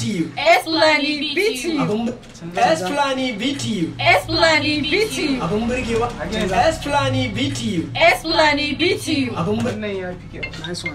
BTU. Esplani BTU. Abun Esplani BTU. Esplani BTU. Abun burgewa. Esplani BTU. Esplani BTU. Abun Nice one.